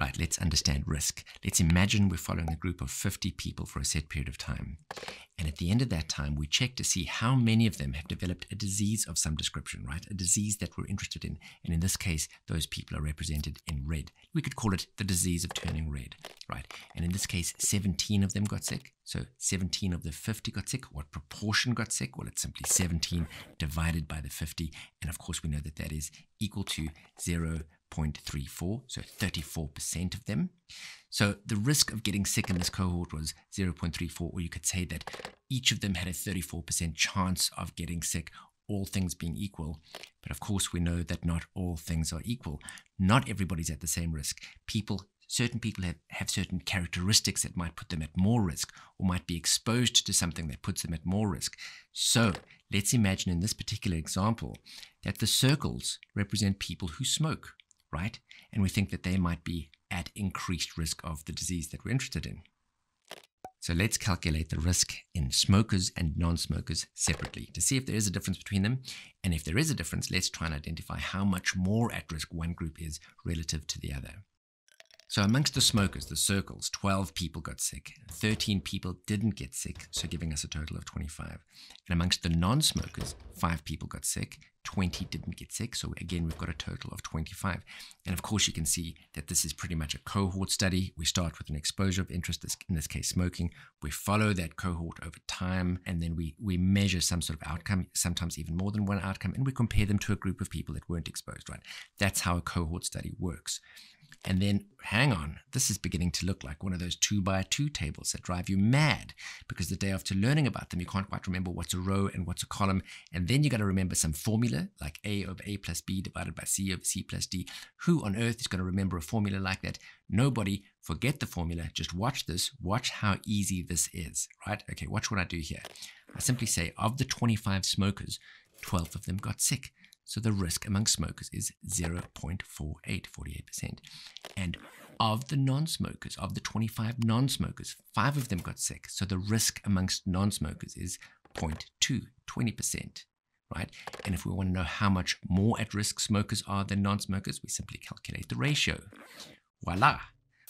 Right, let's understand risk. Let's imagine we're following a group of 50 people for a set period of time. And at the end of that time, we check to see how many of them have developed a disease of some description, right? A disease that we're interested in. And in this case, those people are represented in red. We could call it the disease of turning red, right? And in this case, 17 of them got sick. So 17 of the 50 got sick. What proportion got sick? Well, it's simply 17 divided by the 50. And of course, we know that that is equal to 0. 0.34, so 34% of them. So the risk of getting sick in this cohort was 0.34, or you could say that each of them had a 34% chance of getting sick, all things being equal. But of course, we know that not all things are equal. Not everybody's at the same risk. People certain people have, have certain characteristics that might put them at more risk or might be exposed to something that puts them at more risk. So let's imagine in this particular example that the circles represent people who smoke right? And we think that they might be at increased risk of the disease that we're interested in. So let's calculate the risk in smokers and non-smokers separately to see if there is a difference between them. And if there is a difference, let's try and identify how much more at risk one group is relative to the other. So amongst the smokers, the circles, 12 people got sick, 13 people didn't get sick, so giving us a total of 25. And amongst the non-smokers, 5 people got sick, 20 didn't get sick, so again we've got a total of 25. And of course you can see that this is pretty much a cohort study. We start with an exposure of interest, in this case smoking. We follow that cohort over time, and then we, we measure some sort of outcome, sometimes even more than one outcome, and we compare them to a group of people that weren't exposed, right? That's how a cohort study works. And then, hang on, this is beginning to look like one of those two by two tables that drive you mad because the day after learning about them, you can't quite remember what's a row and what's a column. And then you got to remember some formula like A over A plus B divided by C over C plus D. Who on earth is going to remember a formula like that? Nobody. Forget the formula. Just watch this. Watch how easy this is, right? Okay, watch what I do here. I simply say of the 25 smokers, 12 of them got sick. So the risk among smokers is 0.48, 48%. Of the non-smokers, of the 25 non-smokers, five of them got sick. So the risk amongst non-smokers is 0.2, 20%, right? And if we want to know how much more at risk smokers are than non-smokers, we simply calculate the ratio. Voila,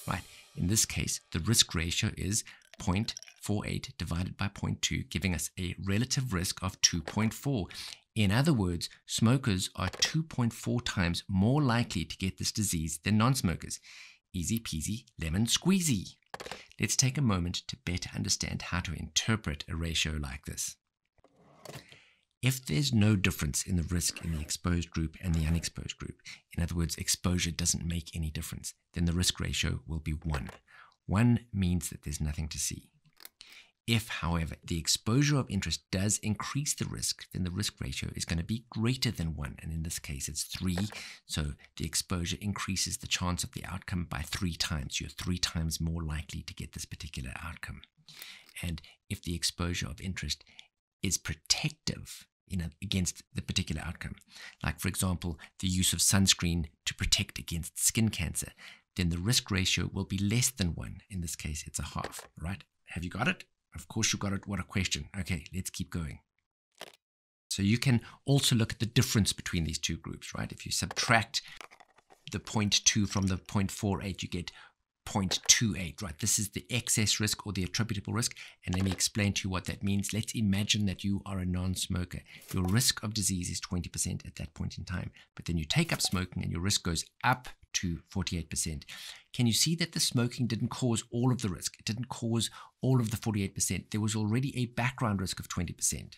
right? In this case, the risk ratio is 0.48 divided by 0.2, giving us a relative risk of 2.4. In other words, smokers are 2.4 times more likely to get this disease than non smokers. Easy peasy, lemon squeezy. Let's take a moment to better understand how to interpret a ratio like this. If there's no difference in the risk in the exposed group and the unexposed group, in other words, exposure doesn't make any difference, then the risk ratio will be 1. 1 means that there's nothing to see. If, however, the exposure of interest does increase the risk, then the risk ratio is going to be greater than 1. And in this case, it's 3. So the exposure increases the chance of the outcome by 3 times. You're 3 times more likely to get this particular outcome. And if the exposure of interest is protective a, against the particular outcome, like, for example, the use of sunscreen to protect against skin cancer, then the risk ratio will be less than 1. In this case, it's a half, right? Have you got it? Of course, you got it. What a question. Okay, let's keep going. So you can also look at the difference between these two groups, right? If you subtract the 0.2 from the 0.48, you get 0.28, right? This is the excess risk or the attributable risk. And let me explain to you what that means. Let's imagine that you are a non-smoker. Your risk of disease is 20% at that point in time. But then you take up smoking and your risk goes up to 48%. Can you see that the smoking didn't cause all of the risk? It didn't cause all of the 48%. There was already a background risk of 20%,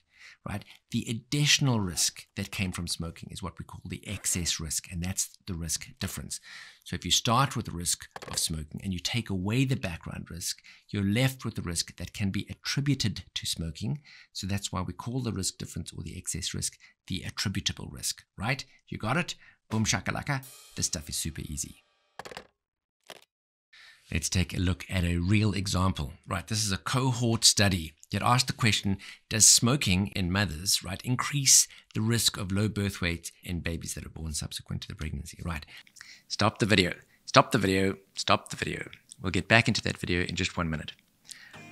right? The additional risk that came from smoking is what we call the excess risk, and that's the risk difference. So if you start with the risk of smoking and you take away the background risk, you're left with the risk that can be attributed to smoking. So that's why we call the risk difference or the excess risk the attributable risk, right? You got it? Boom shakalaka. This stuff is super easy. Let's take a look at a real example. Right, this is a cohort study that asked the question, does smoking in mothers, right, increase the risk of low birth weight in babies that are born subsequent to the pregnancy? Right. Stop the video. Stop the video. Stop the video. We'll get back into that video in just one minute.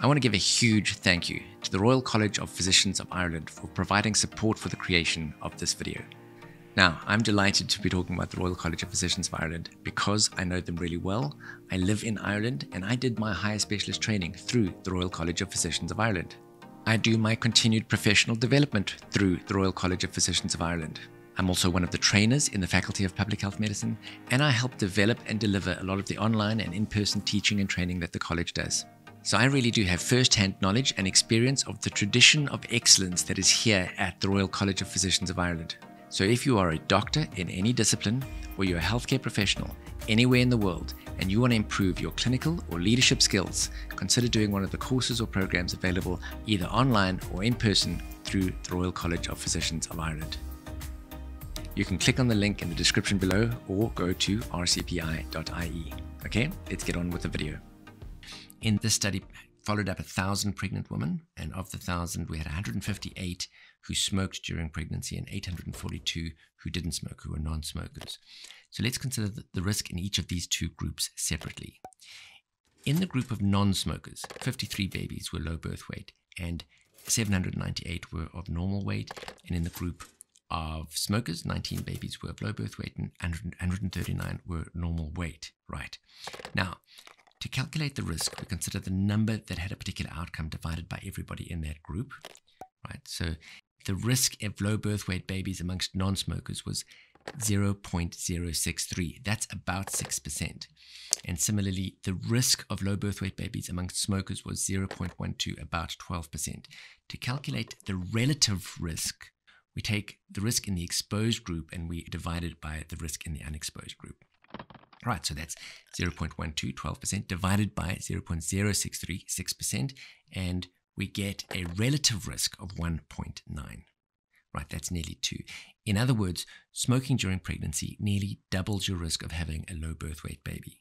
I want to give a huge thank you to the Royal College of Physicians of Ireland for providing support for the creation of this video. Now, I'm delighted to be talking about the Royal College of Physicians of Ireland because I know them really well. I live in Ireland and I did my higher specialist training through the Royal College of Physicians of Ireland. I do my continued professional development through the Royal College of Physicians of Ireland. I'm also one of the trainers in the Faculty of Public Health Medicine, and I help develop and deliver a lot of the online and in person teaching and training that the college does. So I really do have first hand knowledge and experience of the tradition of excellence that is here at the Royal College of Physicians of Ireland. So, if you are a doctor in any discipline or you're a healthcare professional anywhere in the world and you want to improve your clinical or leadership skills, consider doing one of the courses or programs available either online or in person through the Royal College of Physicians of Ireland. You can click on the link in the description below or go to rcpi.ie. Okay, let's get on with the video. In this study, followed up a thousand pregnant women, and of the thousand, we had 158 who smoked during pregnancy and 842 who didn't smoke, who were non smokers. So let's consider the risk in each of these two groups separately. In the group of non smokers, 53 babies were low birth weight and 798 were of normal weight. And in the group of smokers, 19 babies were of low birth weight and 139 were normal weight. Right. Calculate the risk, we consider the number that had a particular outcome divided by everybody in that group. Right. So the risk of low birth weight babies amongst non smokers was 0.063. That's about 6%. And similarly, the risk of low birth weight babies amongst smokers was 0.12, about 12%. To calculate the relative risk, we take the risk in the exposed group and we divide it by the risk in the unexposed group. Right, so that's 0.12, 12%, divided by 0.063, 6%, and we get a relative risk of 1.9. Right, that's nearly two. In other words, smoking during pregnancy nearly doubles your risk of having a low birth weight baby.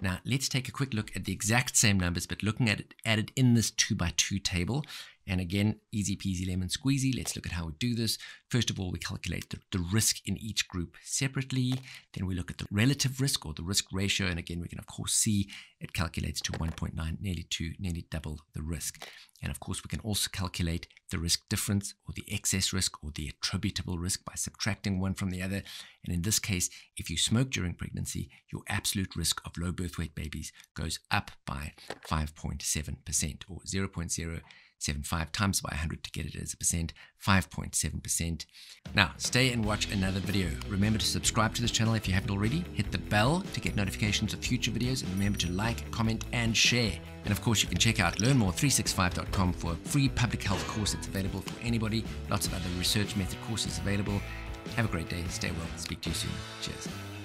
Now, let's take a quick look at the exact same numbers, but looking at it added in this two by two table. And again, easy peasy lemon squeezy. Let's look at how we do this. First of all, we calculate the, the, risk in each group separately. Then we look at the relative risk or the risk ratio. And again, we can of course see it calculates to 1.9, nearly two, nearly double the risk. And of course, we can also calculate the risk difference or the excess risk or the attributable risk by subtracting one from the other. And in this case, if you smoke during pregnancy, your absolute risk of low birth weight babies goes up by 5.7% or 0.0 0.75 times by 100 to get it as a percent, 5.7%. Now, stay and watch another video. Remember to subscribe to this channel if you haven't already. Hit the bell to get notifications of future videos and remember to like, comment, and share. And of course, you can check out learnmore365.com for a free public health course that's available for anybody. Lots of other research method courses available. Have a great day. Stay well. Speak to you soon. Cheers.